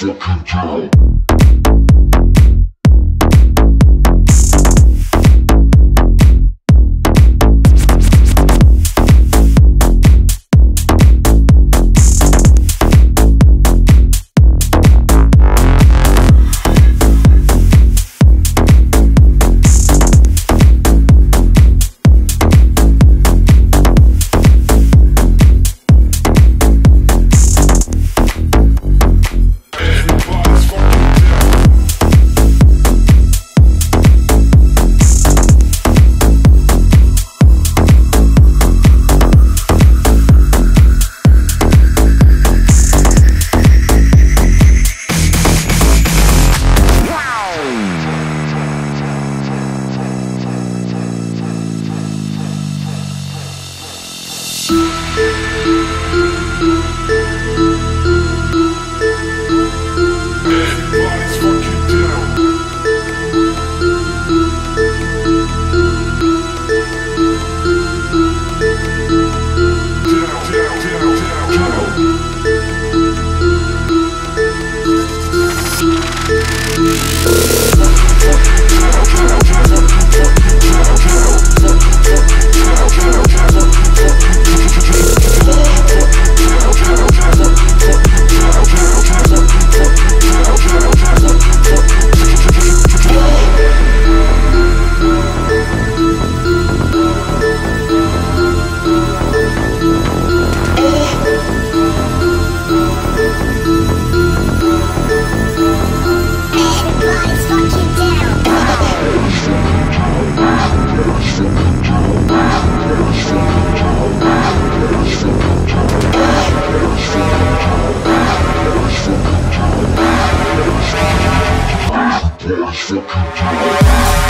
fucking down. Boys fucking down.